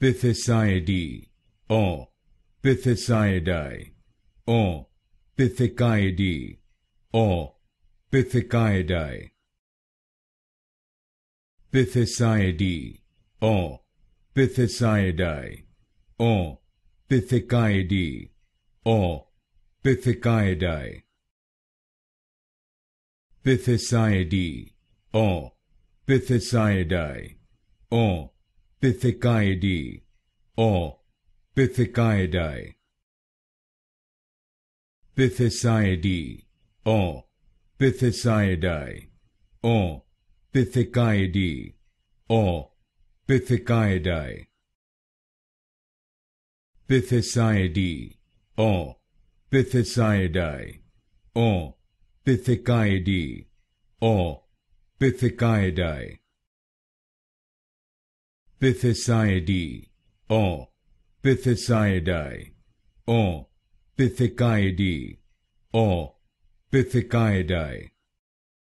Pitheciidae, or Pitheciidae, or Pitheciidae, or Pitheciidae. Pitheciidae, or Pitheciidae, or Pitheciidae, or Pitheciidae. Pitheciidae, or Pitheciidae, or Pitheciidae, or Pitheciidae. Pitheciidae, or Pitheciidae, or Pitheciidae, or Pitheciidae. Pitheciidae, or Pitheciidae, or Pitheciidae, or Pitheciidae. Pitheciidae, or Pitheciidae, or Pitheciidae, or Pitheciidae.